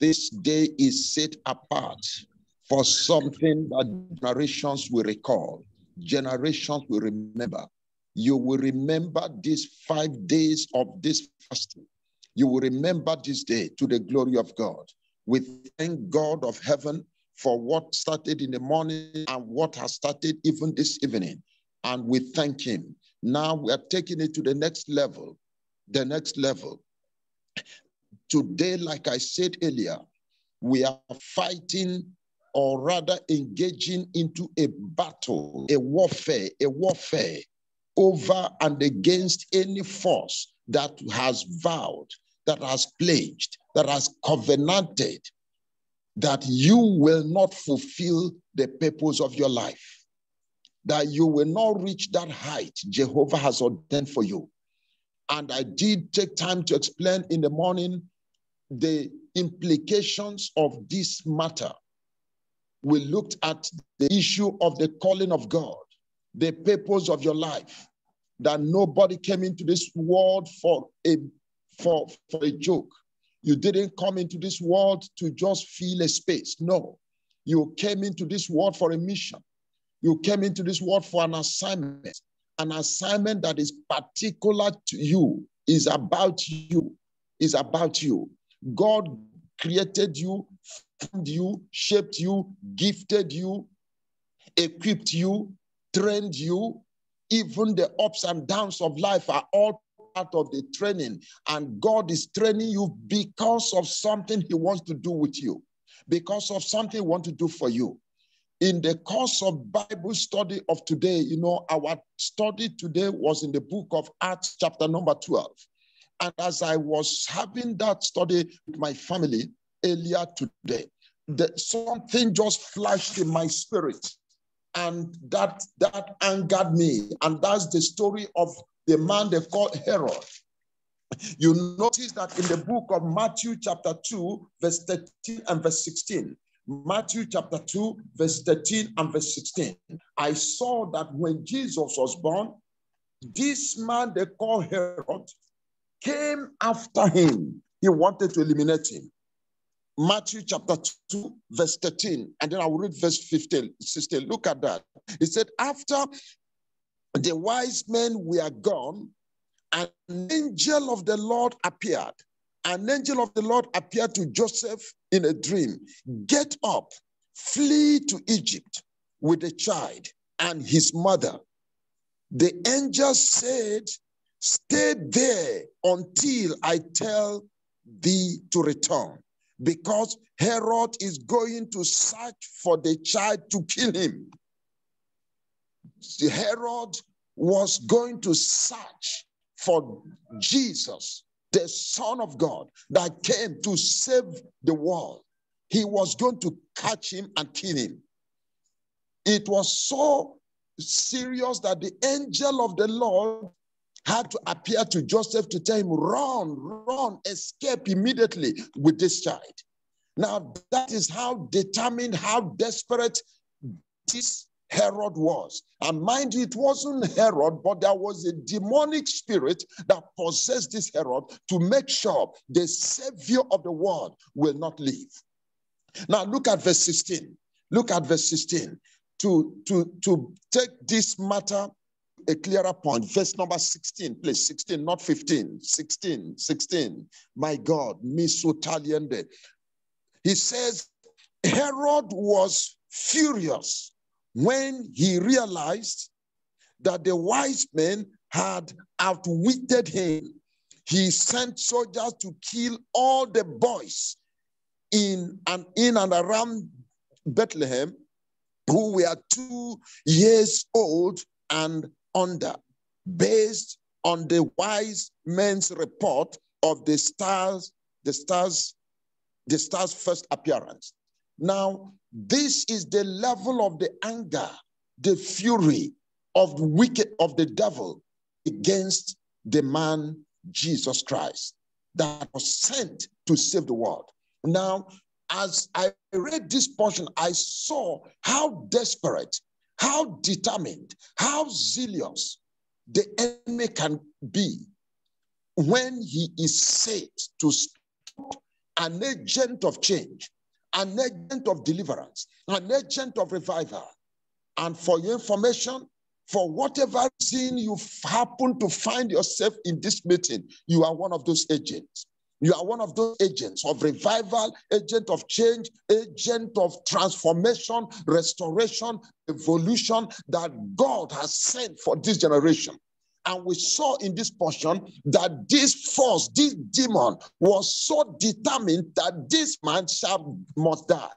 This day is set apart for something that generations will recall, generations will remember. You will remember these five days of this fasting. You will remember this day to the glory of God. We thank God of heaven for what started in the morning and what has started even this evening. And we thank Him. Now we are taking it to the next level. The next level. Today, like I said earlier, we are fighting or rather engaging into a battle, a warfare, a warfare over and against any force that has vowed, that has pledged, that has covenanted that you will not fulfill the purpose of your life, that you will not reach that height Jehovah has ordained for you. And I did take time to explain in the morning the implications of this matter. We looked at the issue of the calling of God, the purpose of your life, that nobody came into this world for a for, for a joke. You didn't come into this world to just fill a space. No. You came into this world for a mission. You came into this world for an assignment. An assignment that is particular to you, is about you, is about you. God created you, formed you, shaped you, gifted you, equipped you, trained you. Even the ups and downs of life are all part of the training. And God is training you because of something He wants to do with you, because of something He wants to do for you. In the course of Bible study of today, you know, our study today was in the book of Acts, chapter number 12. And as I was having that study with my family earlier today, that something just flashed in my spirit and that that angered me and that's the story of the man they called Herod. You notice that in the book of Matthew, chapter 2, verse 13 and verse 16. Matthew chapter 2, verse 13 and verse 16. I saw that when Jesus was born, this man they call Herod came after him. He wanted to eliminate him. Matthew chapter 2, verse 13, and then I will read verse 15, 16. Look at that. He said, After the wise men were gone, an angel of the Lord appeared. An angel of the Lord appeared to Joseph in a dream. Get up, flee to Egypt with the child and his mother. The angel said, Stay there until I tell thee to return, because Herod is going to search for the child to kill him. Herod was going to search for Jesus, the Son of God, that came to save the world. He was going to catch him and kill him. It was so serious that the angel of the Lord had to appear to Joseph to tell him, run, run, escape immediately with this child. Now, that is how determined, how desperate this Herod was. And mind you, it wasn't Herod, but there was a demonic spirit that possessed this Herod to make sure the Savior of the world will not leave. Now, look at verse 16. Look at verse 16 to, to, to take this matter a clearer point. Verse number 16, please. 16, not 15. 16, 16. My God, misotaliende. He says, Herod was furious when he realized that the wise men had outwitted him, he sent soldiers to kill all the boys in and in and around Bethlehem who were two years old and under, based on the wise men's report of the stars, the stars, the stars' first appearance. Now, this is the level of the anger, the fury of the wicked of the devil against the man Jesus Christ that was sent to save the world. Now, as I read this portion, I saw how desperate, how determined, how zealous the enemy can be when he is set to stop an agent of change, an agent of deliverance, an agent of revival. And for your information, for whatever reason you happen to find yourself in this meeting, you are one of those agents. You are one of those agents of revival, agent of change, agent of transformation, restoration, evolution that God has sent for this generation. And we saw in this portion that this force, this demon, was so determined that this man shall must die.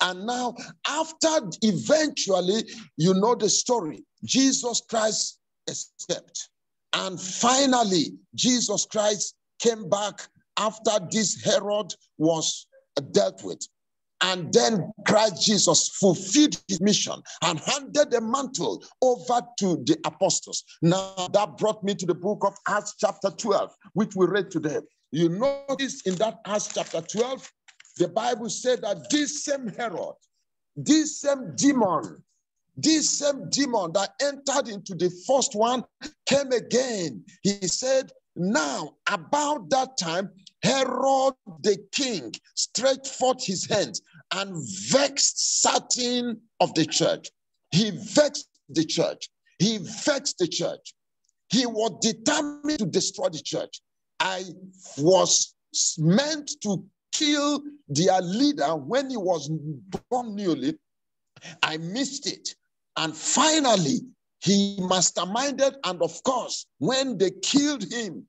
And now, after eventually, you know the story, Jesus Christ escaped. And finally, Jesus Christ came back after this Herod was dealt with. And then Christ Jesus fulfilled his mission and handed the mantle over to the apostles. Now, that brought me to the book of Acts, chapter 12, which we read today. You notice in that Acts chapter 12, the Bible said that this same Herod, this same demon, this same demon that entered into the first one came again. He said, Now, about that time, Herod the king stretched forth his hands and vexed certain of the church. He vexed the church. He vexed the church. He was determined to destroy the church. I was meant to kill their leader when he was born newly. I missed it. And finally, he masterminded, and of course, when they killed him,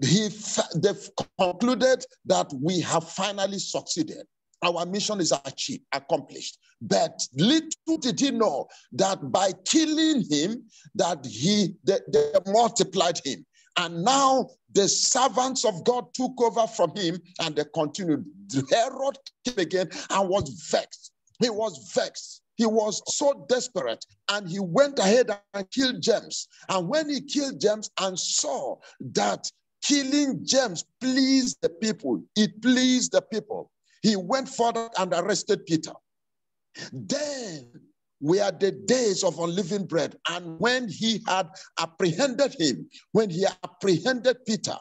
he they concluded that we have finally succeeded. Our mission is achieved, accomplished. But little did he know that by killing him, that he they, they multiplied him. And now the servants of God took over from him and they continued. Herod came again and was vexed. He was vexed. He was so desperate and he went ahead and killed James. And when he killed James and saw that killing James pleased the people, it pleased the people, he went further and arrested Peter. Then we were the days of unleavened bread. And when he had apprehended him, when he apprehended Peter,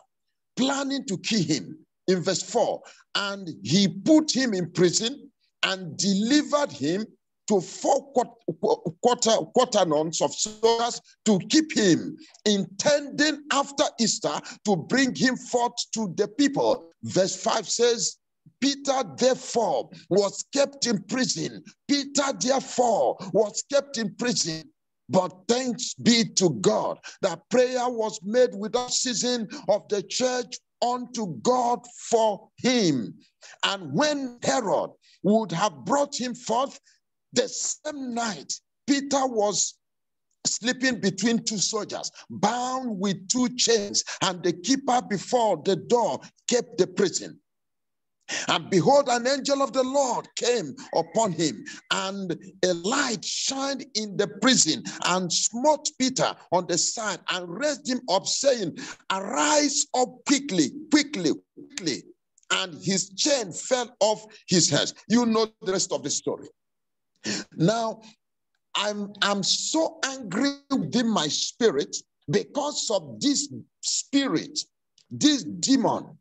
planning to kill him, in verse 4, and he put him in prison and delivered him to four quarter, quaternions of soldiers to keep him, intending after Easter to bring him forth to the people. Verse 5 says, Peter, therefore, was kept in prison. Peter, therefore, was kept in prison. But thanks be to God that prayer was made without ceasing of the church unto God for him. And when Herod would have brought him forth, the same night, Peter was sleeping between two soldiers, bound with two chains, and the keeper before the door kept the prison. And behold, an angel of the Lord came upon him, and a light shined in the prison and smote Peter on the side and raised him up, saying, Arise up quickly, quickly, quickly. And his chain fell off his hands. You know the rest of the story. Now, I'm, I'm so angry within my spirit because of this spirit, this demon,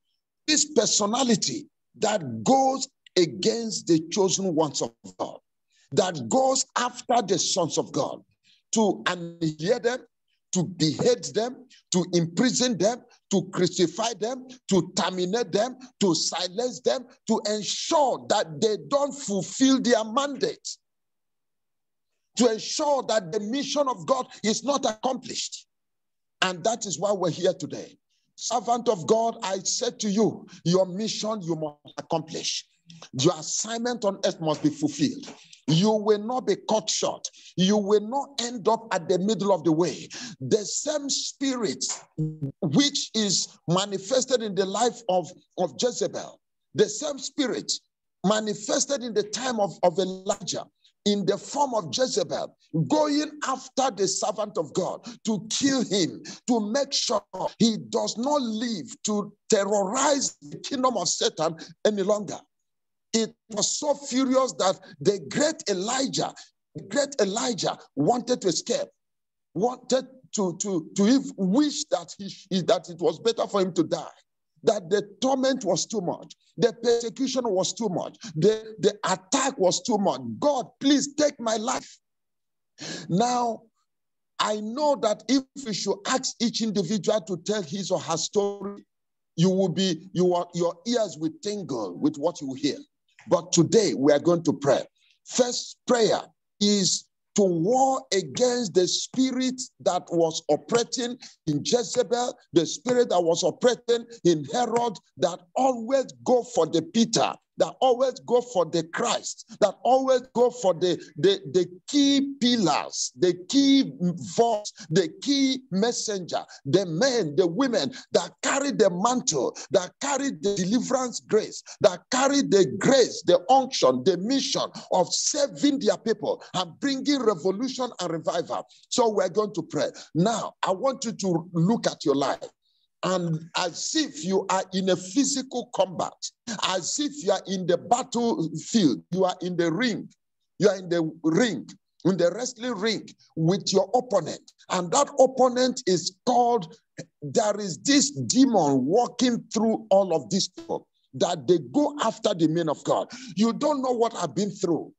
this personality that goes against the chosen ones of God, that goes after the sons of God to annihilate them, to behead them, to imprison them, to crucify them, to terminate them, to silence them, to ensure that they don't fulfill their mandate, to ensure that the mission of God is not accomplished. And that is why we're here today. Servant of God, I said to you, your mission you must accomplish. Your assignment on earth must be fulfilled. You will not be cut short. You will not end up at the middle of the way. The same spirit which is manifested in the life of, of Jezebel, the same spirit manifested in the time of, of Elijah, in the form of Jezebel, going after the servant of God to kill him, to make sure he does not live to terrorize the kingdom of Satan any longer. It was so furious that the great Elijah, the great Elijah wanted to escape, wanted to, to, to wish that, he, that it was better for him to die. That the torment was too much, the persecution was too much, the, the attack was too much. God, please take my life. Now, I know that if we should ask each individual to tell his or her story, you will be, you are, your ears will tingle with what you hear. But today we are going to pray. First prayer is to war against the spirit that was operating in Jezebel, the spirit that was operating in Herod, that always go for the Peter, that always go for the Christ, that always go for the, the, the key pillars, the key voice, the key messenger, the men, the women that carry the mantle, that carry the deliverance grace, that carry the grace, the unction, the mission of saving their people and bringing revolution and revival. So we're going to pray. Now, I want you to look at your life and as if you are in a physical combat, as if you are in the battlefield, you are in the ring, you are in the ring, in the wrestling ring with your opponent. And that opponent is called, there is this demon walking through all of these people that they go after the men of God. You don't know what I've been through.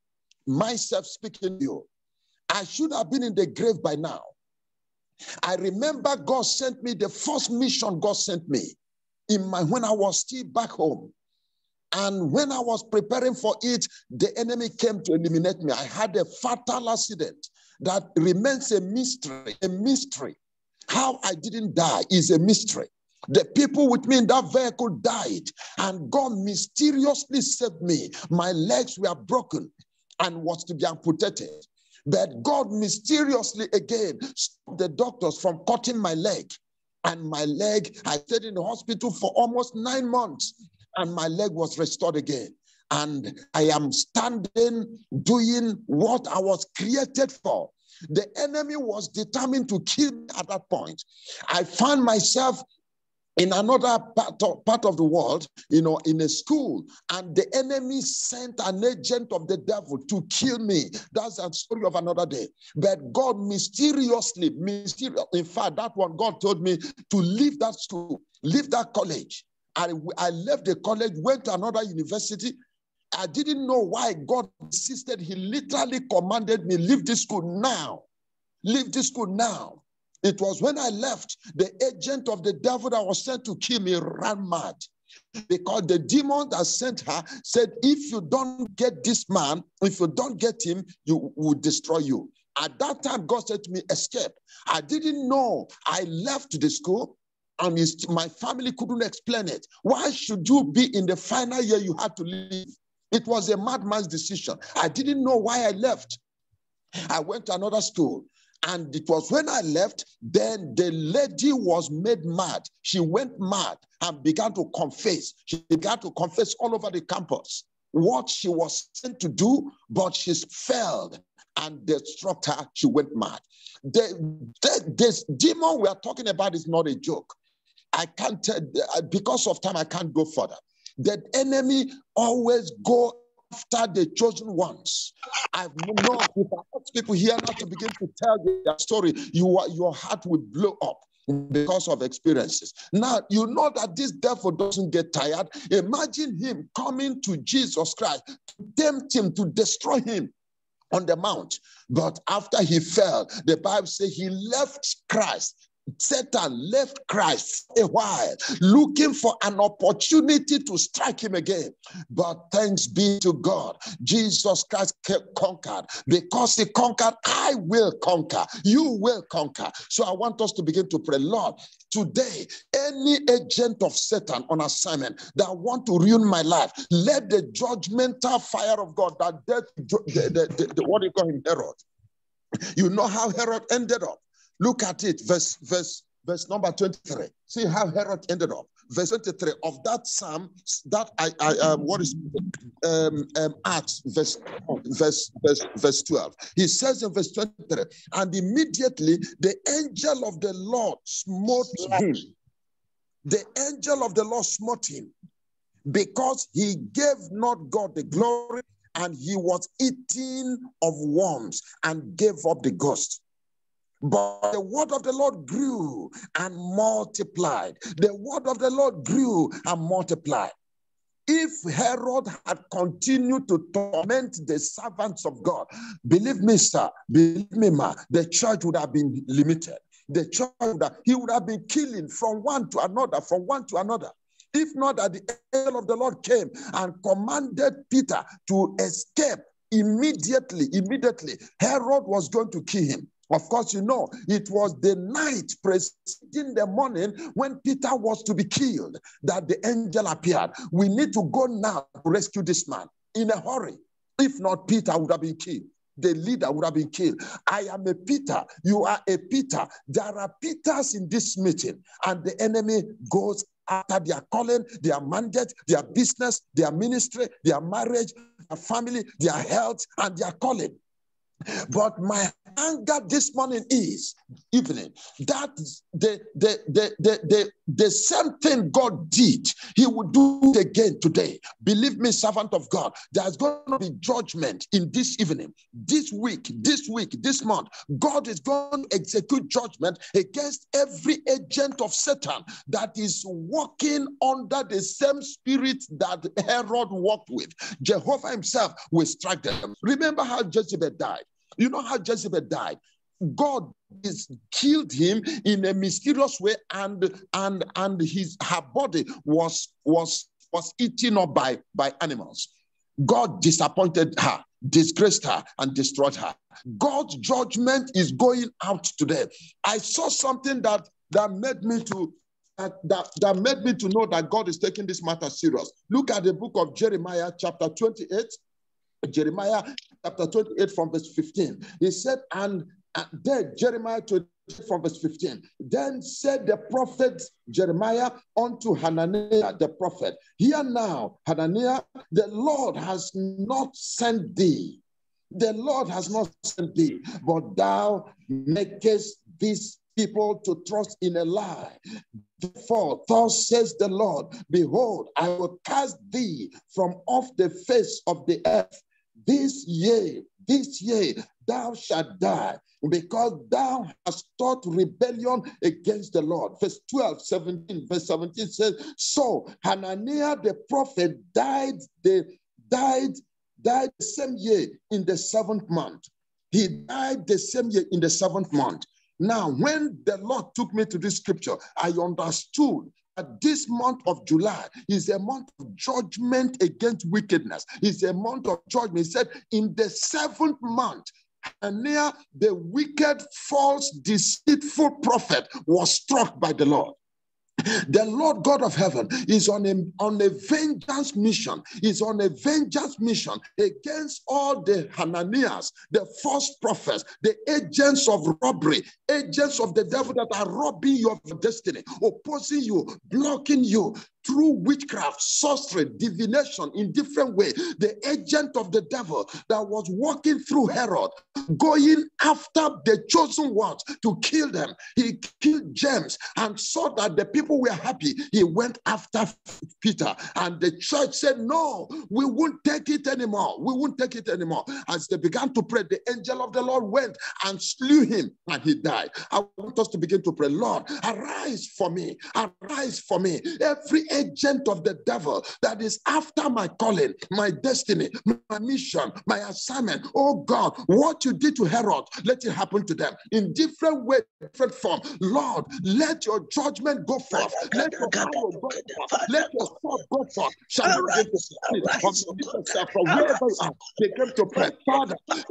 Myself speaking to you. I should have been in the grave by now. I remember God sent me the first mission God sent me in my when I was still back home. And when I was preparing for it, the enemy came to eliminate me. I had a fatal accident that remains a mystery, a mystery. How I didn't die is a mystery. The people with me in that vehicle died, and God mysteriously saved me. My legs were broken and was to be amputated. But God mysteriously again stopped the doctors from cutting my leg. And my leg, I stayed in the hospital for almost nine months, and my leg was restored again. And I am standing doing what I was created for. The enemy was determined to kill me at that point. I found myself in another part of, part of the world, you know, in a school, and the enemy sent an agent of the devil to kill me. That's a story of another day. But God mysteriously, mysterious, in fact, that one, God told me to leave that school, leave that college. I, I left the college, went to another university. I didn't know why God insisted. He literally commanded me, leave this school now. Leave this school now. It was when I left, the agent of the devil that was sent to kill me ran mad. Because the demon that sent her said, if you don't get this man, if you don't get him, you will destroy you. At that time, God said to me, escape. I didn't know. I left the school and my family couldn't explain it. Why should you be in the final year you had to leave? It was a madman's decision. I didn't know why I left. I went to another school. And it was when I left, then the lady was made mad. She went mad and began to confess. She began to confess all over the campus what she was sent to do, but she failed and the her. She went mad. The, the, this demon we are talking about is not a joke. I can't, uh, because of time, I can't go further. The enemy always go after the chosen ones. I've known if I ask people here now to begin to tell their story, you are, your heart will blow up because of experiences. Now, you know that this devil doesn't get tired. Imagine him coming to Jesus Christ to tempt him, to destroy him on the mount. But after he fell, the Bible says he left Christ Satan left Christ a while, looking for an opportunity to strike him again. But thanks be to God, Jesus Christ conquered. Because he conquered, I will conquer. You will conquer. So I want us to begin to pray, Lord, today, any agent of Satan on assignment that want to ruin my life, let the judgmental fire of God that death, the, the, the, the, what do you call him, Herod? You know how Herod ended up. Look at it, verse, verse, verse number 23. See how Herod ended up. Verse 23 of that psalm, that I, I um, what is um, um, Acts, verse, verse, verse, verse 12. He says in verse 23, and immediately the angel of the Lord smote him. The angel of the Lord smote him because he gave not God the glory and he was eating of worms and gave up the ghost. But the word of the Lord grew and multiplied. The word of the Lord grew and multiplied. If Herod had continued to torment the servants of God, believe me, sir, believe me, ma, the church would have been limited. The church would have, he would have been killing from one to another, from one to another. If not that the angel of the Lord came and commanded Peter to escape immediately, immediately, Herod was going to kill him. Of course, you know, it was the night preceding the morning when Peter was to be killed that the angel appeared. We need to go now to rescue this man in a hurry. If not, Peter would have been killed. The leader would have been killed. I am a Peter. You are a Peter. There are Peters in this meeting, and the enemy goes after their calling, their mandate, their business, their ministry, their marriage, their family, their health, and their calling. But my anger this morning is evening that the the, the the the the same thing God did, He will do it again today. Believe me, servant of God, there's going to be judgment in this evening, this week, this week, this month. God is going to execute judgment against every agent of Satan that is walking under the same spirit that Herod walked with. Jehovah Himself will strike them. Remember how Jezebel died. You know how Jezebel died? God is killed him in a mysterious way, and and and his her body was was was eaten up by by animals. God disappointed her, disgraced her, and destroyed her. God's judgment is going out today. I saw something that that made me to that, that, that made me to know that God is taking this matter serious. Look at the book of Jeremiah, chapter 28, Jeremiah chapter 28 from verse 15. He said, and, and then Jeremiah 28 from verse 15. Then said the prophet Jeremiah unto Hananiah the prophet, Hear now, Hananiah, the Lord has not sent thee. The Lord has not sent thee, but thou makest this people to trust in a lie. Therefore, thus says the Lord, Behold, I will cast thee from off the face of the earth, this year, this year, thou shalt die because thou hast taught rebellion against the Lord. Verse 12, 17, verse 17 says, So Hananiah the prophet died, the died, died the same year in the seventh month. He died the same year in the seventh month. Now, when the Lord took me to this scripture, I understood this month of July is a month of judgment against wickedness. It's a month of judgment. He said, in the seventh month, and near the wicked, false, deceitful prophet was struck by the Lord. The Lord God of heaven is on a, on a vengeance mission, is on a vengeance mission against all the Hananias, the false prophets, the agents of robbery, agents of the devil that are robbing your destiny, opposing you, blocking you, through witchcraft, sorcery, divination in different way. The agent of the devil that was walking through Herod, going after the chosen ones to kill them. He killed James and saw that the people were happy. He went after Peter and the church said, no, we won't take it anymore. We won't take it anymore. As they began to pray, the angel of the Lord went and slew him and he died. I want us to begin to pray, Lord, arise for me, arise for me. Every agent of the devil that is after my calling, my destiny, my mission, my assignment. Oh God, what you did to Herod, let it happen to them in different way, different form. Lord, let your judgment go forth. Let your power go forth. Let your sword go forth. Shall we begin to speak from wherever you are? Begin to pray. Father, the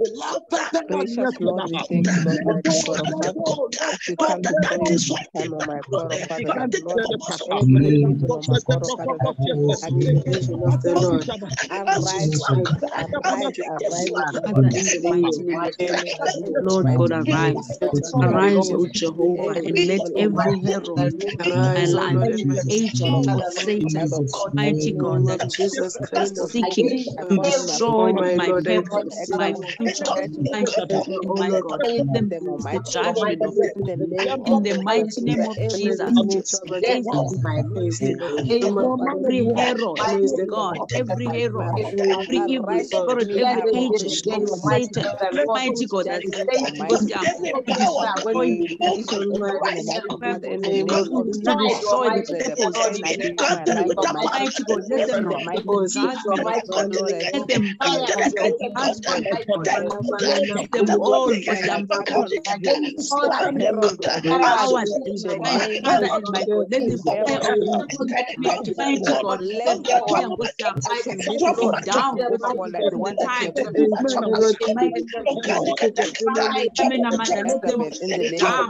last time Lord, we thank you, Lord, that is what time of my God, Father, Lord, Lord God of heaven, at the vision of the Lord. Arise, arise, arise, God, arise. Arise, O Jehovah, and let every hero alive, agent of Satan, mighty God, that Jesus Christ is seeking to destroy my purpose, my future, my destiny, my God. Let them the judgment of in the mighty name of Jesus. Every hero, is God, every hero, every evil spirit, every agent of Satan, mighty God, that is to us down to destroy to destroy the purpose mighty God, let them know, my God, let them let them all, let them powers in the my Father and my God, let the fire of mighty God, let the fire go down the one time. Amen, Amanda, let them down.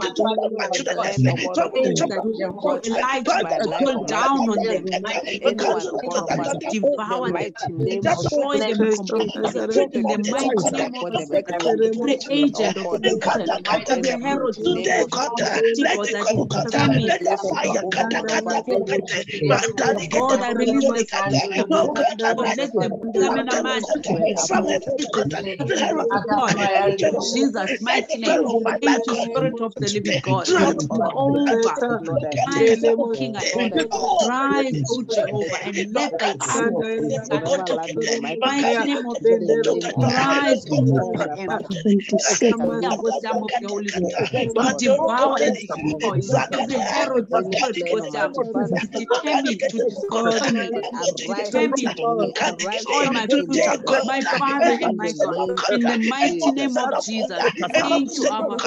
Elijah pull down on them. Devour them, destroy them completely. In the mighty name of the agent of Satan, the Herod, God, I release the Jesus, mighty name, into spirit of the living God, over, King, rise, O Jehovah, and let thy mighty name of the rise, O Jehovah, and devour and destroy every herod of was determined to destroy me, determined to destroy my future, my Father and my God. In the mighty name of Jesus, you, Abba.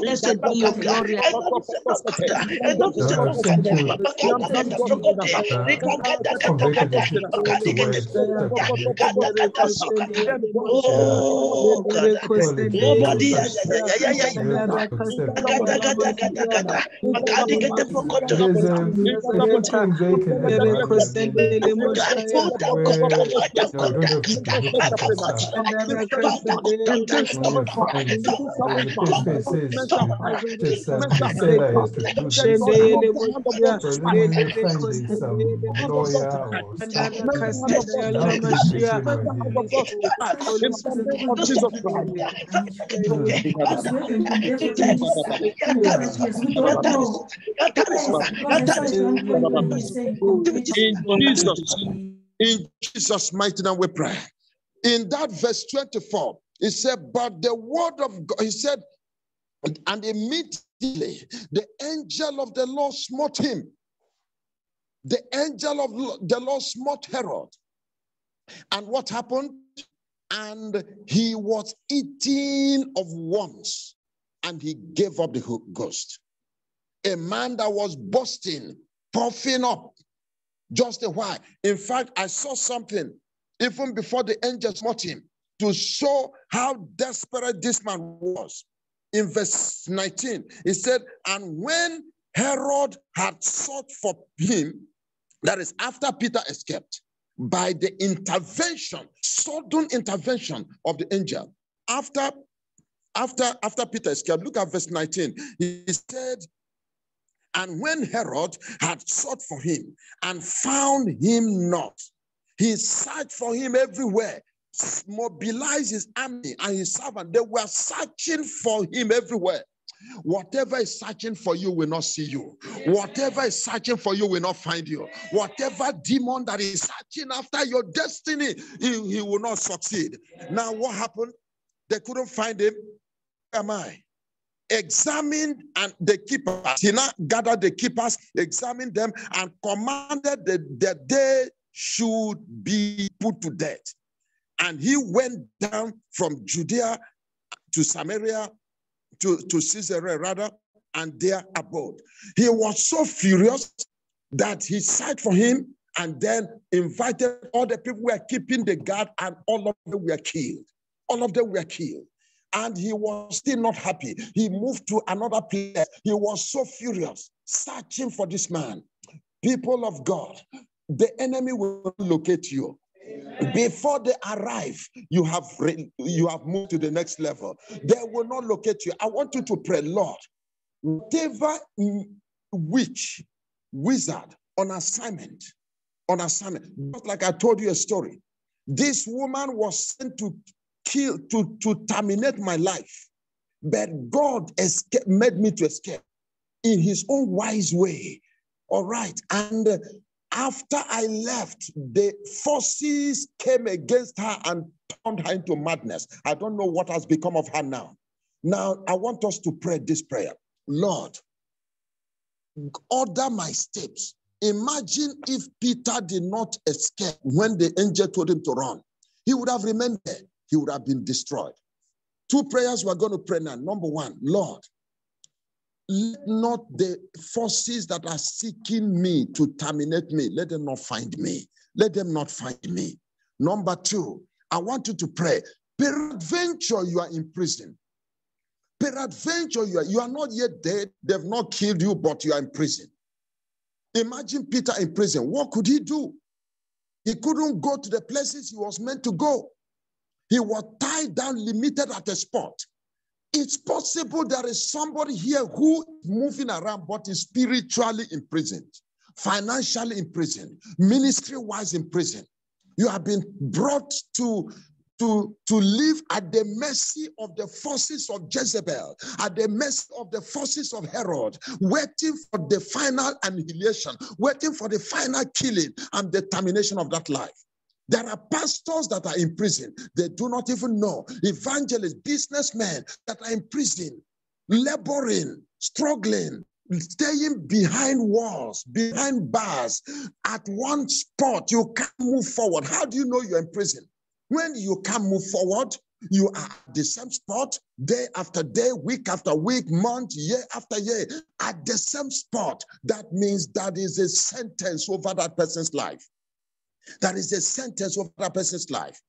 Blessed be your glory. Oh, God. Nobody. In Jesus, in Jesus' mighty name we pray. In that verse 24, he said, But the word of God, he said, and immediately the angel of the Lord smote him. The angel of the Lord smote Herod. And what happened? And he was eating of worms and he gave up the ghost. A man that was busting, puffing up just a while. In fact, I saw something even before the angel smote him to show how desperate this man was. In verse 19, he said, And when Herod had sought for him, that is after Peter escaped, by the intervention, sudden intervention of the angel, after after after Peter escaped, look at verse 19. He said, and when Herod had sought for him and found him not, he searched for him everywhere, mobilized his army and his servant. They were searching for him everywhere. Whatever is searching for you will not see you. Whatever is searching for you will not find you. Whatever demon that is searching after your destiny, he, he will not succeed. Now, what happened? They couldn't find him. Where am I? Examined and the keepers. He now gathered the keepers, examined them, and commanded that, that they should be put to death. And he went down from Judea to Samaria, to, to Caesarea rather, and there abode. He was so furious that he sighed for him and then invited all the people who were keeping the guard, and all of them were killed. All of them were killed and he was still not happy. He moved to another place. He was so furious, searching for this man. People of God, the enemy will locate you. Before they arrive, you have you have moved to the next level. They will not locate you. I want you to pray, Lord, whatever witch, wizard on assignment, on assignment, just like I told you a story. This woman was sent to kill, to, to terminate my life. But God escape, made me to escape in his own wise way. All right. And after I left, the forces came against her and turned her into madness. I don't know what has become of her now. Now, I want us to pray this prayer Lord, order my steps. Imagine if Peter did not escape when the angel told him to run. He would have remained there, he would have been destroyed. Two prayers we're going to pray now. Number one, Lord, let not the forces that are seeking me to terminate me, let them not find me. Let them not find me. Number two, I want you to pray. Peradventure, you are in prison. Peradventure, you are, you are not yet dead. They've not killed you, but you are in prison. Imagine Peter in prison. What could he do? He couldn't go to the places he was meant to go. He was tied down, limited at a spot. It's possible there is somebody here who is moving around but is spiritually imprisoned, financially imprisoned, ministry wise imprisoned. You have been brought to to, to live at the mercy of the forces of Jezebel, at the mercy of the forces of Herod, waiting for the final annihilation, waiting for the final killing and the termination of that life. There are pastors that are in prison. They do not even know. Evangelists, businessmen that are in prison, laboring, struggling, staying behind walls, behind bars, at one spot. You can't move forward. How do you know you're in prison? When you can't move forward, you are at the same spot day after day, week after week, month, year after year, at the same spot. That means that is a sentence over that person's life. That is the sentence of that person's life.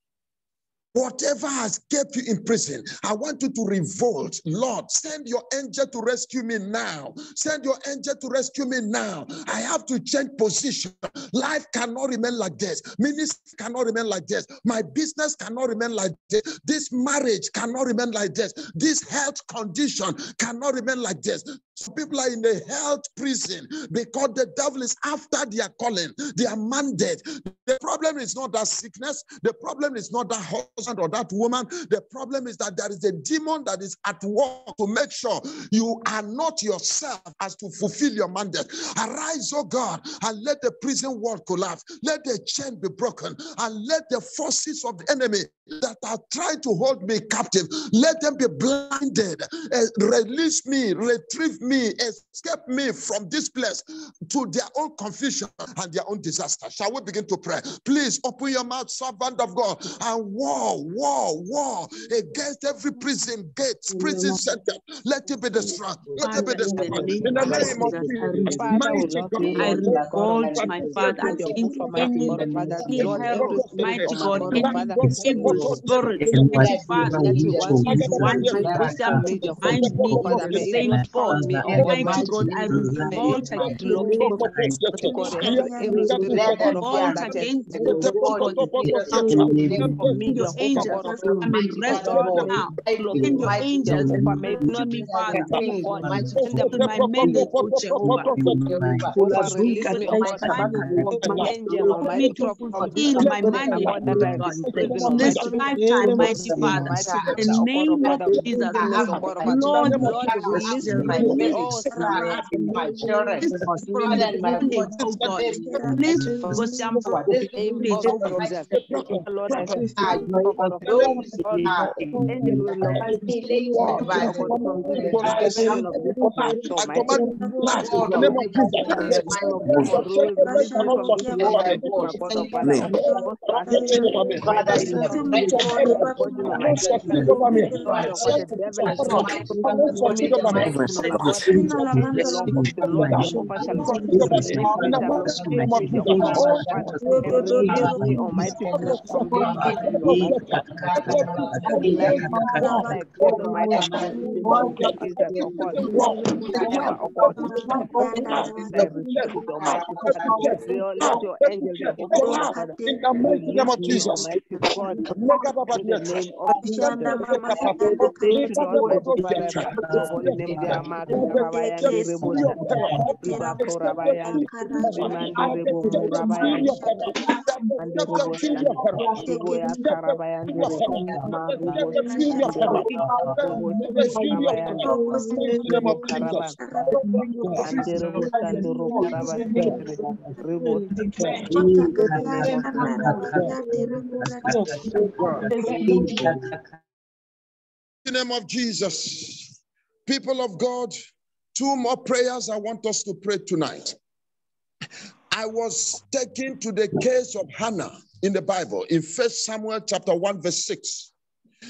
Whatever has kept you in prison, I want you to revolt. Lord, send your angel to rescue me now. Send your angel to rescue me now. I have to change position. Life cannot remain like this. Ministry cannot remain like this. My business cannot remain like this. This marriage cannot remain like this. This health condition cannot remain like this. Some people are in the health prison because the devil is after their calling, their mandate. The problem is not that sickness. The problem is not that husband or that woman. The problem is that there is a demon that is at work to make sure you are not yourself as to fulfill your mandate. Arise, oh God, and let the prison wall collapse. Let the chain be broken and let the forces of the enemy that are trying to hold me captive, let them be blinded. Uh, release me, retrieve me, escape me from this place to their own confusion and their own disaster. Shall we begin to pray? Please open your mouth, servant of God, and war, war, war against every prison gate, prison center. Let it be destroyed. Let it be destroyed. In the name of Jesus, I revolt my father against any mighty God, any evil spirit, any father, one wisdom behind me of the same. Almighty God, I revolt against the revolt against the God. Your angels come and rest on now. Send your angels to me, Father. Send my mandate, Jehovah. Me to fulfill my mandate, God. This lifetime, mighty Father. In the name of Jesus, Lord, Lord, release my my children. This from the mandate, oh God. Please, Gosam, please, Lord, name of Jesus. The name of Jesus. People of God, two more prayers I want us to pray tonight. I was taken to the case of Hannah in the Bible in First Samuel chapter 1, verse 6.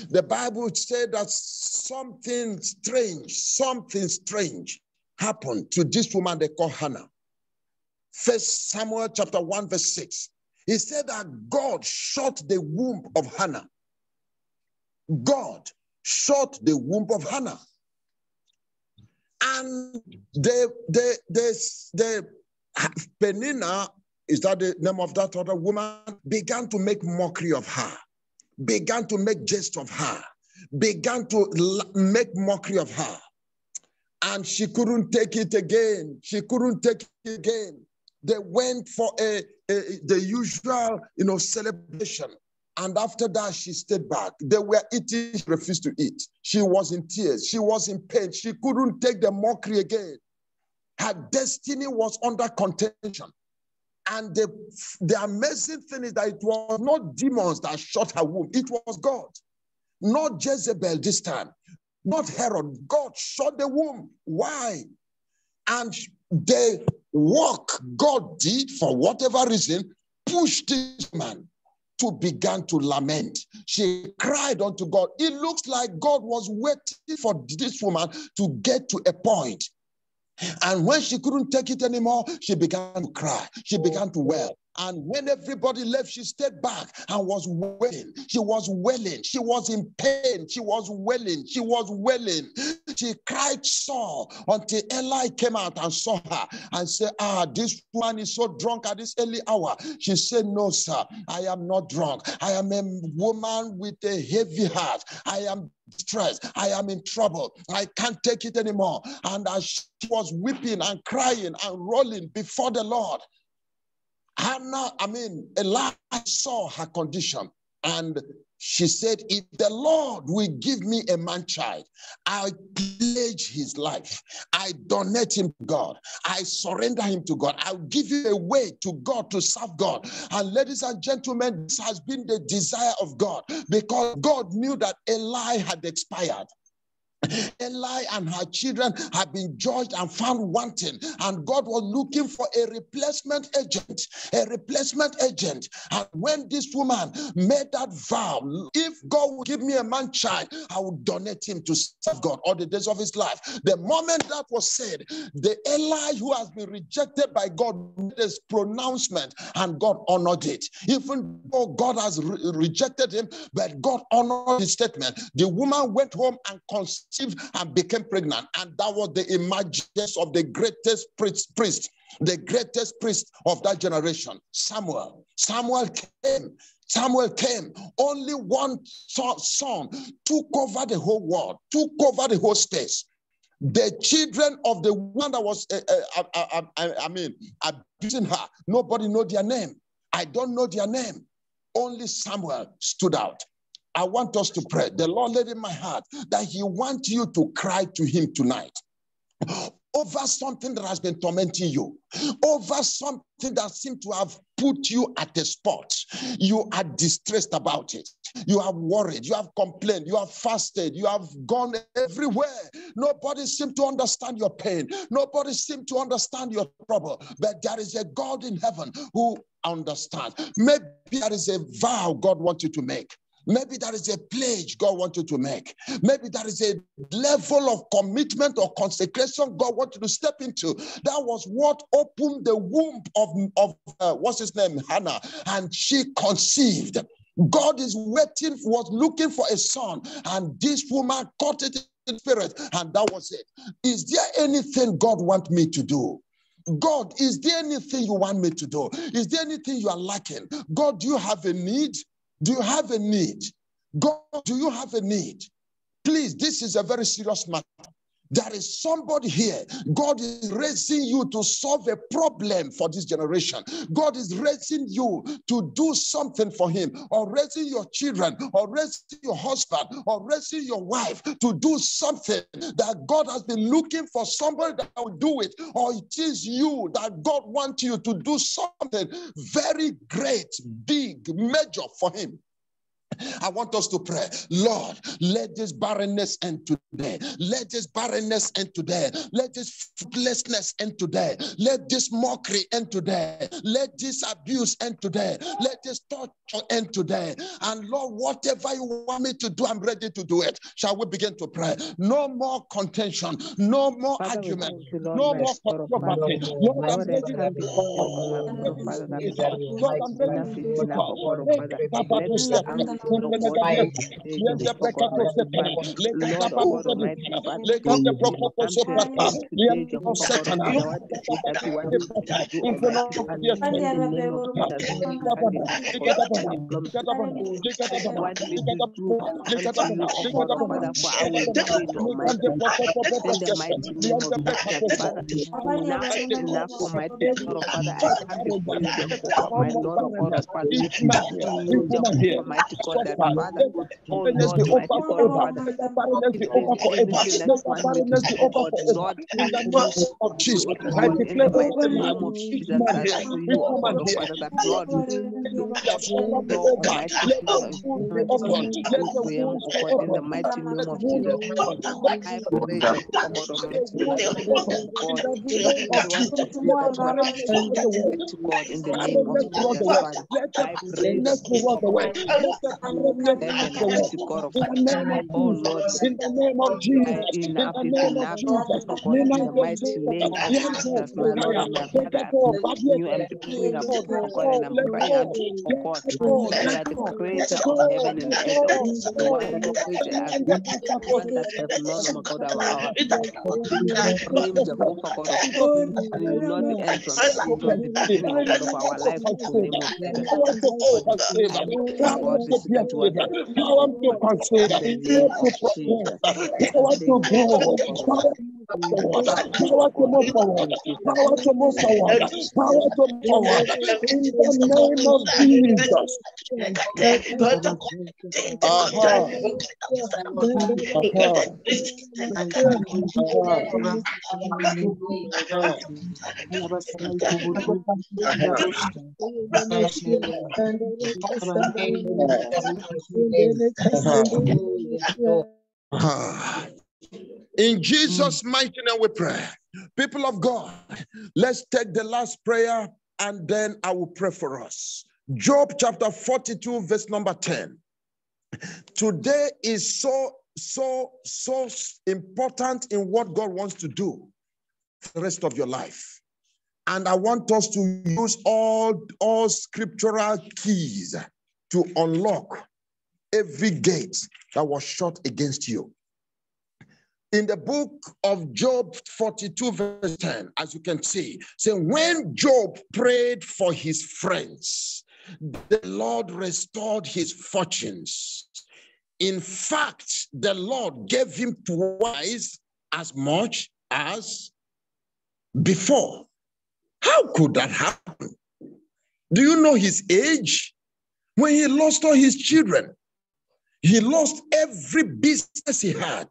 The Bible said that something strange, something strange happened to this woman they call Hannah. First Samuel chapter 1, verse 6. He said that God shut the womb of Hannah. God shut the womb of Hannah. And the the the the Peninnah, is that the name of that other woman, began to make mockery of her, began to make jest of her, began to make mockery of her. And she couldn't take it again. She couldn't take it again. They went for a, a the usual, you know, celebration. And after that, she stayed back. They were eating, she refused to eat. She was in tears. She was in pain. She couldn't take the mockery again. Her destiny was under contention. And the, the amazing thing is that it was not demons that shot her womb, it was God. Not Jezebel this time, not Herod. God shot the womb. Why? And the work God did, for whatever reason, pushed this man to began to lament. She cried unto God. It looks like God was waiting for this woman to get to a point. And when she couldn't take it anymore, she began to cry. She began to wail. And when everybody left, she stayed back and was wailing. She was wailing. She was in pain. She was wailing. She was wailing. She cried sore until Eli came out and saw her and said, Ah, this woman is so drunk at this early hour. She said, No, sir, I am not drunk. I am a woman with a heavy heart. I am stressed. I am in trouble. I can't take it anymore. And as she was weeping and crying and rolling before the Lord, Hannah, I mean, Elijah saw her condition and she said, If the Lord will give me a man child, I pledge his life. I donate him to God. I surrender him to God. I'll give you a way to God to serve God. And ladies and gentlemen, this has been the desire of God because God knew that Eli had expired. Eli and her children have been judged and found wanting, and God was looking for a replacement agent, a replacement agent. And when this woman made that vow, if God will give me a man child, I will donate him to serve God all the days of his life. The moment that was said, the Eli who has been rejected by God made this pronouncement, and God honored it. Even though God has re- rejected him, but God honored his statement. The woman went home and conceived conceived and became pregnant. And that was the emergence of the greatest priest, priest, the greatest priest of that generation, Samuel. Samuel came. Samuel came. Only one son took over the whole world, took over the whole space. The children of the one that was, uh, uh, uh, I, I mean, abusing her, nobody know their name. I don't know their name. Only Samuel stood out. I want us to pray. The Lord laid in my heart that He wants you to cry to Him tonight over something that has been tormenting you, over something that seemed to have put you at a spot. You are distressed about it. You are worried. You have complained. You have fasted. You have gone everywhere. Nobody seems to understand your pain. Nobody seems to understand your trouble. But there is a God in heaven who understands. Maybe there is a vow God wants you to make. Maybe there is a pledge God wanted to make. Maybe there is a level of commitment or consecration God wanted to step into. That was what opened the womb of, of uh, what's his name, Hannah, and she conceived. God is waiting, was looking for a son, and this woman caught it in spirit, and that was it. Is there anything God want me to do? God, is there anything you want me to do? Is there anything you are lacking? God, do you have a need? Do you have a need? God, do you have a need? Please, this is a very serious matter. There is somebody here. God is raising you to solve a problem for this generation. God is raising you to do something for Him, or raising your children, or raising your husband, or raising your wife to do something that God has been looking for somebody that will do it, or it is you that God wants you to do something very great, big, major for Him. I want us to pray, Lord, let this barrenness end today. Let this barrenness end today. Let this fruitlessness end today. Let this mockery end today. Let this abuse end today. Let this torture end today. And Lord, whatever you want me to do, I'm ready to do it. Shall we begin to pray? No more contention, no more Father, argument, you, Lord, no more controversy. Lord, I'm ready to before you, Lord, God, Father, that Lord, I'm ready to do enough, O God, it. Father. Let me come to you, Lord God, full today, Jehovah God, mercy, Father. Lord, O God Almighty, Father, we come to your throne today, Jehovah God, Father. What is it that you want me to do, Almighty Father? In the name of Jesus, Father, Jehovah God, Father, from whatever you want me to do unto you, O God, Father, for I will do it, Almighty Father. In the mighty name of Jesus, Father, enough is enough, Almighty God, Father. I come before you, Jehovah, my Lord, O God, Father, asking you, Jehovah, mighty God, that Father, oh Lord, mighty God, oh Father, if there's anything that you want me to do, oh God, Lord, In the please name of do Jesus, it, oh I God, in declare the mighty over name of each Jesus, man I here, ask you, each oh woman God, oh here. Father, that Lord, Let the be door, Let the Father, wound be mighty open. Let the to him, wounds oh be God, in the open. mighty Let name the of wound Jesus. be open. I pray, Jehovah God Almighty, wound Father, be open. In God, the name of anyone Jesus, that is let the barrenness battling, be away. mighty God, in the name of Barrenness be rolled Jesus, away. Father, Let the I pray, barrenness be rolled Jehovah God, away. Let the barrenness be heaven, rolled away. mighty God of In the name of Oh Lord, In the name of Jesus. In enough the is name of enough, Jesus. oh in the mighty Jose, name of Yanko, Jesus, my Lord and my Take Father. all. asking you and decreeing a Let God, and I'm crying out go. to you, God, Let go. Let that the go. Let creator of go. heaven and Let earth, go. God, the go. one who created us, the one that have known, my God, our, our name, Jehovah God of and you know the end from, from the beginning, God, of our life in the name of Jesus. For this time, God, this is us to Power to. Power. Power to move forward. Power to move forward. Power to move forward. In the name of Jesus. In Jesus' mighty name we pray. People of God, let's take the last prayer and then I will pray for us. Job chapter 42, verse number 10. Today is so, so, so important in what God wants to do for the rest of your life. And I want us to use all, all scriptural keys to unlock every gate that was shut against you. In the book of Job 42, verse 10, as you can see, say when Job prayed for his friends, the Lord restored his fortunes. In fact, the Lord gave him twice as much as before. How could that happen? Do you know his age? When he lost all his children, he lost every business he had,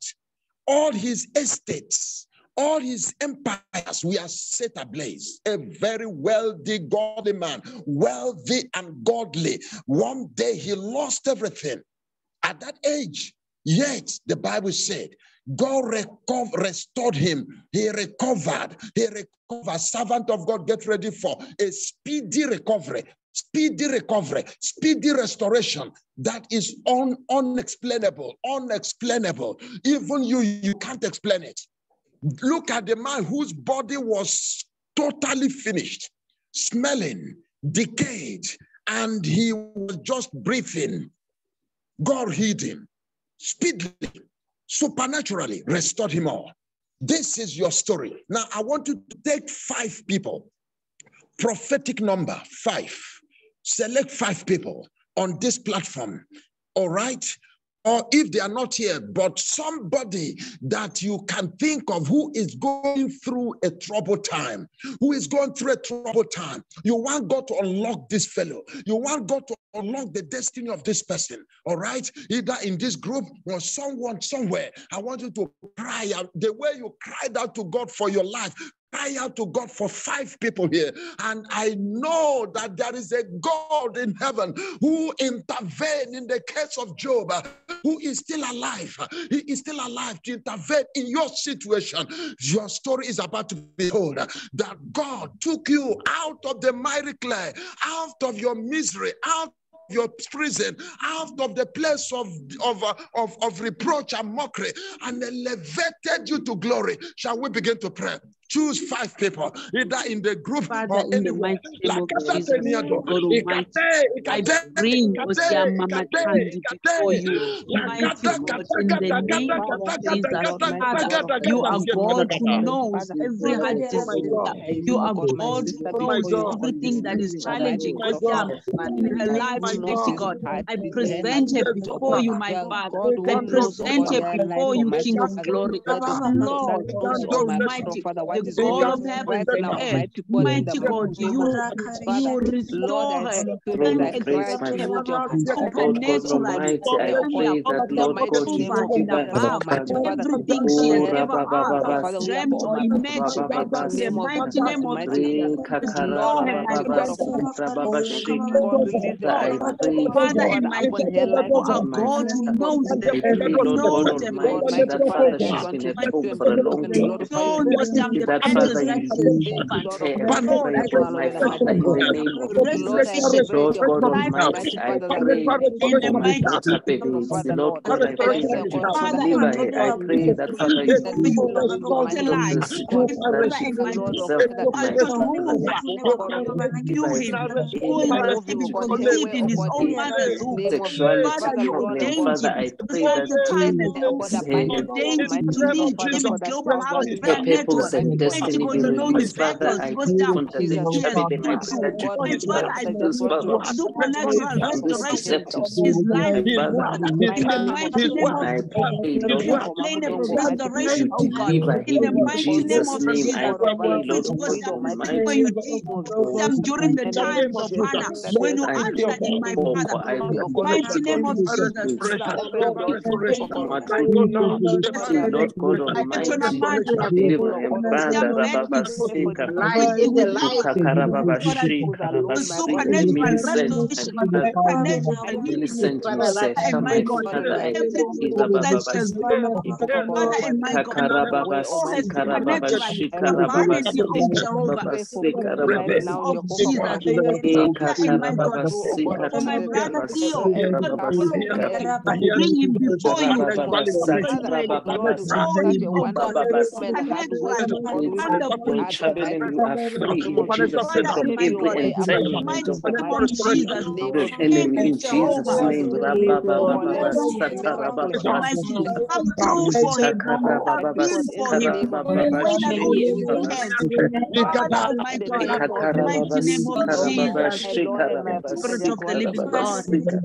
all his estates, all his empires we are set ablaze. A very wealthy, godly man, wealthy and godly. One day he lost everything at that age. Yet the Bible said, God restored him. He recovered. He recovered. Servant of God, get ready for a speedy recovery, speedy recovery, speedy restoration that is un, unexplainable, unexplainable. Even you, you can't explain it. Look at the man whose body was totally finished, smelling, decayed, and he was just breathing. God healed him speedily, supernaturally restored him all. This is your story. Now, I want you to take five people, prophetic number five. Select five people on this platform, all right? or if they are not here, but somebody that you can think of who is going through a troubled time, who is going through a troubled time. You want God to unlock this fellow. You want God to unlock the destiny of this person. All right, either in this group or someone somewhere. I want you to cry out the way you cried out to God for your life cry out to God for five people here. And I know that there is a God in heaven who intervened in the case of Job, who is still alive. He is still alive to intervene in your situation. Your story is about to be told that God took you out of the miry clay, out of your misery, out of your prison out of the place of, of, uh, of, of reproach and mockery and elevated you to glory. Shall we begin to pray? Choose five people, either in the group Father, or in the anywhere. mighty name of Jesus, God Almighty, I bring Osia Mama Tandy before you. Mighty God, in the name of Jesus, you are God who knows every heart desire. You are God who knows everything that is challenging Osia in her life, mighty God. I present her before you, my Father. I present her before you, King of Glory. Lord, God Almighty, the God of heaven and earth, mighty God, you, you restore and exalt her supernaturally, over and above everything she has ever dreamt or imagined. In the mighty name of Jesus, restore her, my God. Father and my you are God who knows them, knows them, mighty Father, she's been at home for a long time. Don't understand the That Father, answers that you you tear give and us. pray, Lord, I my Father, in the name of Jesus. Lord God Almighty, I pray in the for mighty Mr. Pepe, Lord God, I pray that you Father, deliver and her. I pray that Father, you for you, heal her from any of the utilize sickness that Father she and my finds God, herself. as My Jehovah, Father, you by him, any who is of even the conceived in his own mother's womb. sexuality Father, you problem. ordained Father, him I for pray such that a time as you this. hey, You ordained him to lead David Global her Prayer purpose Network. and Mighty destiny be you know the released. Father, I what the he has Chabele gone Mighty through. that you My deliver Father, I this pray Father supernatural from this restoration deceptive in his spirit. life, My Father, in the name of I pray, I Lord God, explain a Almighty, restoration, you oh God, in the mighty name Jesus' of. Jesus. I pray, Which Lord was God the same way Almighty. you did them during the times of Hannah, when you answered in my Father, mighty name of Jesus. Lord God Almighty, deliver him. Father, Rababa Sika, Kakarababa The Shika, supernatural Millicent, restoration, my Father, supernatural healing, Millicent Yosef, and my my God, Father, I everything pray, that Rababa she has Sika, Father and my God, Kakarababa restore her Sika, Rababa supernaturally, Shika, Rababa permanently, oh Sika, Jehovah, Rababa Sika, in the Rababa name of Jesus. Father and my God, Kakarababa Sika, for my brother Rababa Theo, Sika, God, Rababa Lord, Sika, I bring him before you. Rababa Consecrated, Sata, restore him, God, Rababa supernaturally, wonderfully. Traveling, you are free in Jesus' name Father from and my every God, entanglement mighty of the name of Jesus, the thank enemy you, in Jesus' Jehovah. name. Rabba Baba Baba Sata Rabba Baba Almighty, Sika. come through for him, Takara Baba Baba appeal for him, Sikara Baba Baba win Shiki against his Baba hands. Sika. Father and my God, Ekakara Baba mighty name of Sikara Baba Jesus, Shikara Baba Spirit of the Sikara living Baba God. Sika.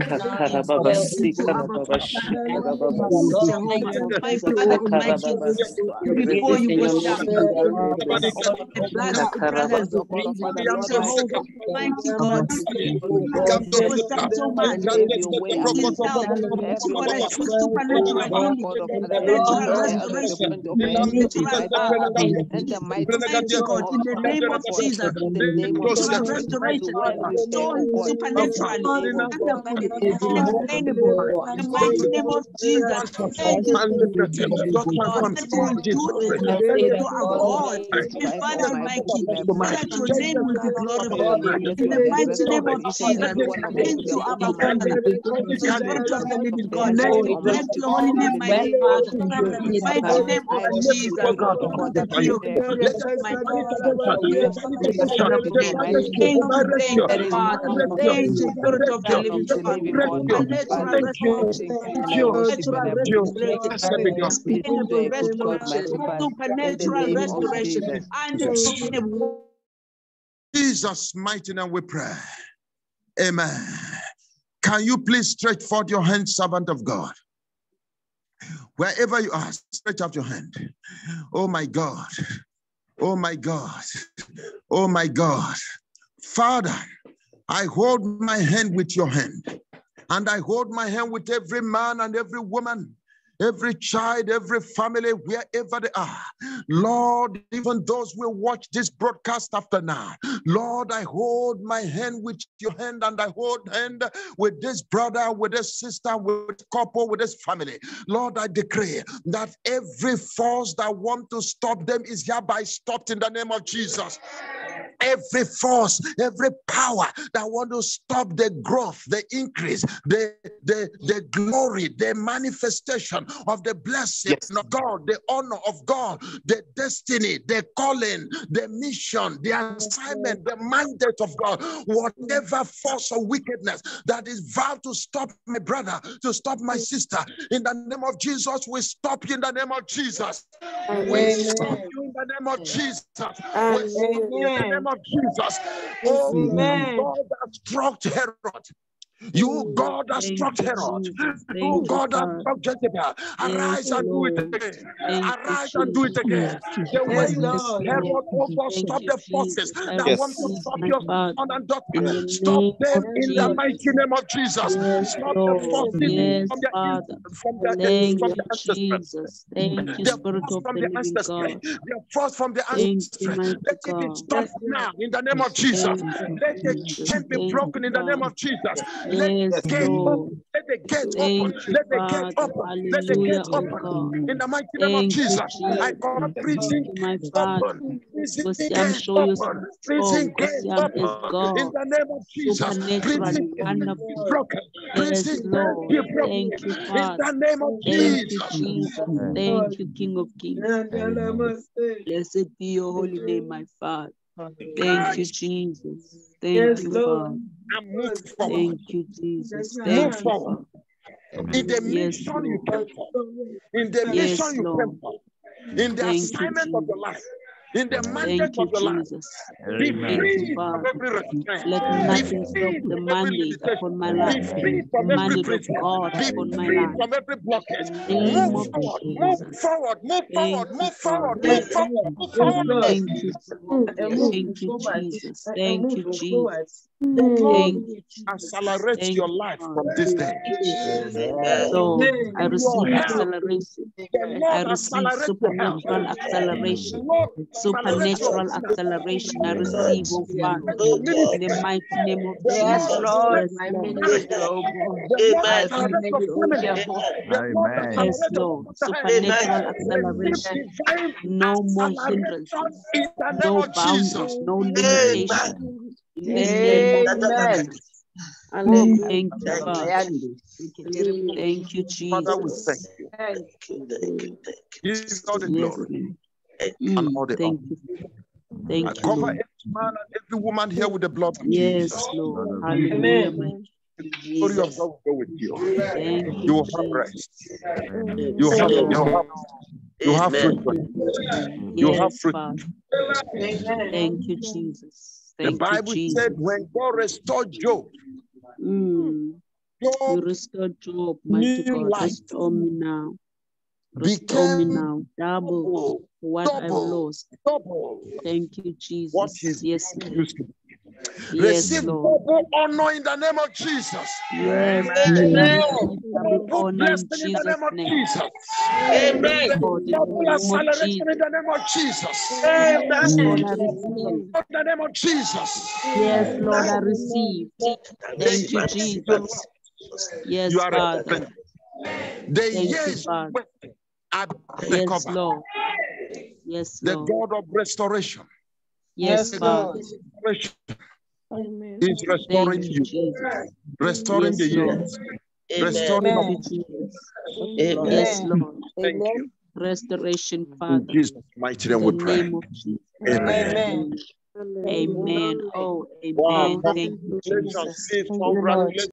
Kakara Baba Thank you, Sikara Abba Baba Father. Shikara Baba Sika. Jehovah, my Father and my Kakara King, Baba Sika. before you, Everything O I'm Shah, walking through, this. my brothers and Kakara brothers, Baba Jehovah, mighty God, for such a man, is health. Mighty God, I speak supernatural healing, supernatural restoration, supernatural uh, Mighty God, in the name of Jesus, supernatural restoration, restore him supernaturally, wonderfully, inexplainable. In the mighty name of Jesus, thank you, God, that you will do this. You are God, my Father my King, that your name will be glorified. In the mighty name of Jesus, thank you, Abba Father, the of the God. Bless your holy name, my Father. The mighty name of Jesus, thank you, my Thank you, thank you, Father. Thank you, Spirit of the Living God. Supernatural restoration, supernatural restoration, sustainable restoration, supernatural restoration, unexplainable. Jesus' mighty name we pray. Amen. Can you please stretch forth your hand, servant of God? Wherever you are, stretch out your hand. Oh my God. Oh my God. Oh my God. Father, I hold my hand with your hand, and I hold my hand with every man and every woman every child, every family, wherever they are. Lord, even those who watch this broadcast after now, Lord, I hold my hand with your hand and I hold hand with this brother, with this sister, with couple, with this family. Lord, I decree that every force that want to stop them is hereby stopped in the name of Jesus every force, every power that want to stop the growth, the increase, the, the, the glory, the manifestation of the blessing yes. of God, the honor of God, the destiny, the calling, the mission, the assignment, the mandate of God, whatever force of wickedness that is vowed to stop my brother, to stop my sister, in the name of Jesus, we stop you in the name of Jesus. We stop you in the name of Jesus. We stop you in the name of Jesus. Oh, Amen. God has struck Herod. You, God, that struck Herod. You, God, that struck Jezebel. Arise and do it again. Arise and do it again. The way Herod over stop the forces that want to stop your son and daughter. Stop them in the mighty name of Jesus. Stop the forces from the from the from the ancestors. Spirit from the the ancestry. The force from the ancestry. Let it be stopped now in the name of Jesus. Let the chain be broken in the name of Jesus. Let Yes, the gate Lord. open. Let the gate Thank open. you, Let the gate Father. open. Let the Hallelujah, gate oh open. God. In the mighty name of Thank you, Jesus, I Jesus. call prison Thank you, my gate Father. open. Prison Because I'm gate sure you open. are Prison strong. Because gate Yam is open. In God. the name of Jesus, Supernaturally prison gate wonderful. be broken. Yes, Prison gate Lord. be broken. Thank you, In Father. the name of Thank you, Jesus. Jesus. Thank you, King of Kings. Blessed be your holy name, my Father. Thank you, Jesus. Thank you, Father. And move forward. Thank you, Jesus. Move Thank you, forward. In the Yes, mission you came for. In the Yes, mission you Lord. came for. In the Thank you, assignment of your life. In the mandate you, of your life. Jesus. Be free from every restraint. Let Be nothing stop free the from every mandate upon my Be free from every mandate prison. Be free from every blockage. In the name Move forward. Move forward. Move forward. Move forward. Move forward. Move forward. Thank you. Thank you, Jesus. Thank you, Jesus. Thank you, Accelerate Thank your life Father. from this day. So I receive acceleration. I receive accelerate your health. supernatural acceleration. Lord accelerate your Supernatural acceleration. I receive, oh Father, in the mighty name of Jesus. Lord. Yes, accelerate Lord. marriage. The Lord I oh accelerate your receive, oh family. God. The Lord Amen. Yes, Lord. Supernatural acceleration. No more acceleration hindrances. in the name No of boundaries. No limitation. In the name Amen. Jesus. Amen. Thank you, Father. Thank you, Father, we thank Jesus. you. Thank you. Give you all the Yes, glory Lord. and Mm, all the Thank honor. you. I Thank you, cover Lord. every man and every woman here with the blood of Yes, Jesus. Lord. Hallelujah, my The glory of God will go with you. Thank You you, will have Jesus. rest. You have you have you have fruit. You have yes, fruit. Thank you, Jesus. The Thank you, Bible Jesus. said when God restored Job, Mm. You Job restore Job, mighty new God. life Restore me now. Restore me now. Double double, what I've lost. double Thank you, Jesus. his Yes, glory Lord. used to be. Yes, Receive Lord. double honor in the name of Jesus. Yes, Amen. Lord. Double Double blessing in the name of. Jesus. Yes, Lord, in the Double name of acceleration in Jesus. the name of Jesus. Yes, Lord, I receive. In the name of Jesus. Yes, Lord, I receive. Thank you, Jesus. Yes, you are Father. The Thank you, years you Father. wasted are Yes. Lord. Yes, The God of restoration Yes, Father. restoration is Thank restoring you, you, restoring the Yes, Lord. years, restoring Thank up. you, Yes, Lord. Thank you. Restoration, In Father. Jesus' mighty In name we pray. name of Amen. Amen. Oh, Wow, amen. Thank you. Jesus. Please, congratulations.